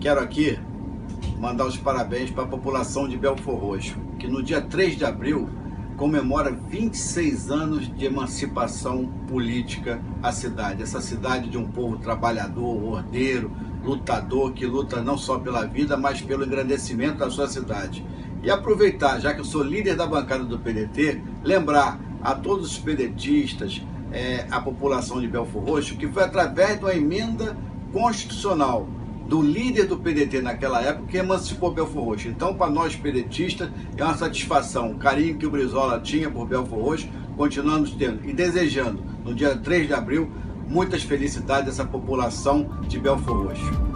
quero aqui mandar os parabéns para a população de Belfor Roxo, que no dia 3 de abril comemora 26 anos de emancipação política à cidade. Essa cidade de um povo trabalhador, ordeiro, lutador, que luta não só pela vida, mas pelo engrandecimento da sua cidade. E aproveitar, já que eu sou líder da bancada do PDT, lembrar a todos os pedetistas, é, a população de Belfor Roxo, que foi através de uma emenda constitucional do líder do PDT naquela época que emancipou Belfor Roxo. Então, para nós pedetistas, é uma satisfação, o carinho que o Brizola tinha por Belfor Roxo, continuamos tendo e desejando, no dia 3 de abril, muitas felicidades a essa população de Belfor Roxo.